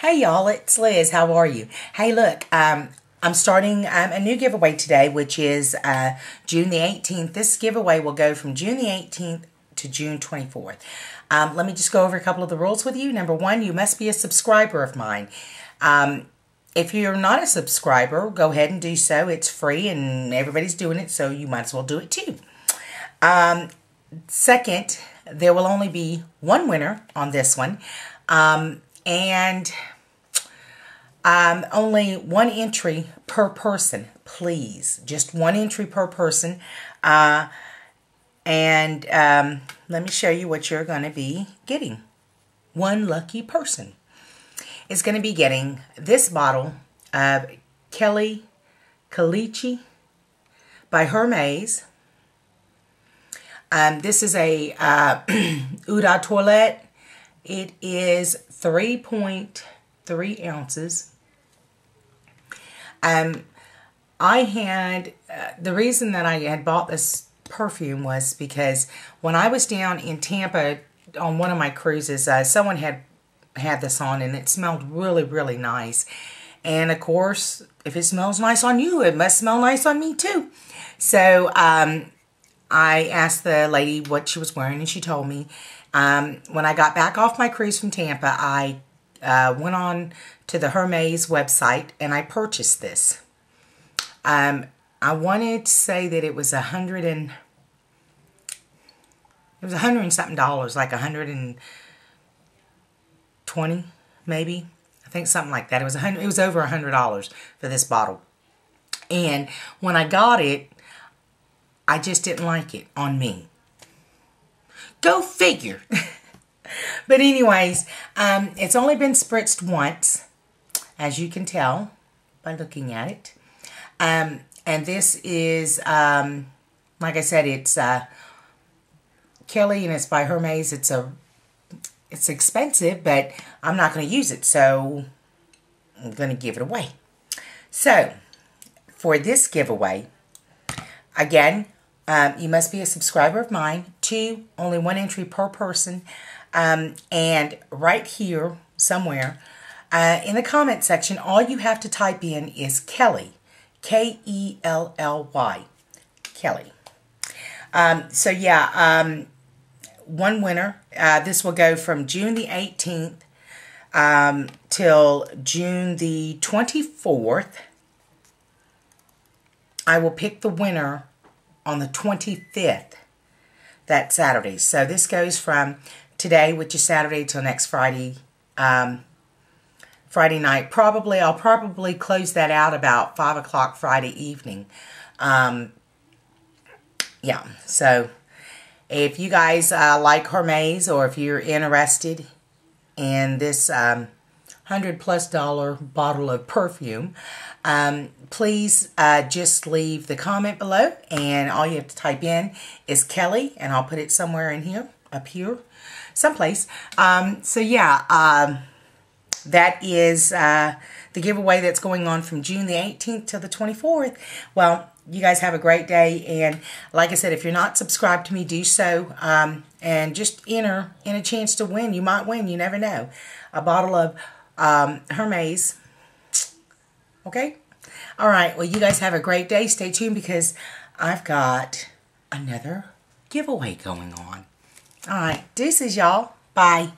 Hey y'all, it's Liz. How are you? Hey, look, um, I'm starting um, a new giveaway today, which is uh, June the 18th. This giveaway will go from June the 18th to June 24th. Um, let me just go over a couple of the rules with you. Number one, you must be a subscriber of mine. Um, if you're not a subscriber, go ahead and do so. It's free and everybody's doing it, so you might as well do it too. Um, second, there will only be one winner on this one. Um, and um, only one entry per person, please. Just one entry per person. Uh, and um, let me show you what you're going to be getting. One lucky person is going to be getting this bottle of Kelly Calèche by Hermes. Um, this is a uh, de Toilette. It is 3.3 ounces. Um, I had, uh, the reason that I had bought this perfume was because when I was down in Tampa on one of my cruises, uh, someone had had this on and it smelled really, really nice. And of course, if it smells nice on you, it must smell nice on me too. So um, I asked the lady what she was wearing and she told me. Um, when I got back off my cruise from Tampa, I uh, went on to the Hermes website and I purchased this. Um, I wanted to say that it was a hundred and it was a hundred and something dollars, like a hundred and twenty, maybe. I think something like that. It was a hundred. It was over a hundred dollars for this bottle. And when I got it, I just didn't like it on me. Go figure. but anyways, um, it's only been spritzed once, as you can tell by looking at it. Um, and this is, um, like I said, it's uh, Kelly and it's by Hermes. It's a, it's expensive, but I'm not going to use it, so I'm going to give it away. So, for this giveaway, again, um, you must be a subscriber of mine. Two, only one entry per person. Um, and right here, somewhere, uh, in the comment section, all you have to type in is Kelly. K-E-L-L-Y. Kelly. Um, so yeah, um, one winner. Uh, this will go from June the 18th um, till June the 24th. I will pick the winner on the 25th, that Saturday. So this goes from today, which is Saturday, till next Friday, um, Friday night. Probably, I'll probably close that out about 5 o'clock Friday evening. Um, yeah, so if you guys uh, like Hermes or if you're interested in this um, 100 plus dollar bottle of perfume, um, please uh, just leave the comment below and all you have to type in is Kelly and I'll put it somewhere in here, up here, someplace. Um, so yeah, um, that is uh, the giveaway that's going on from June the 18th to the 24th. Well, you guys have a great day. And like I said, if you're not subscribed to me, do so. Um, and just enter in a chance to win. You might win. You never know. A bottle of um, Hermes. Okay? All right. Well, you guys have a great day. Stay tuned because I've got another giveaway going on. All right. Deuces, y'all. Bye.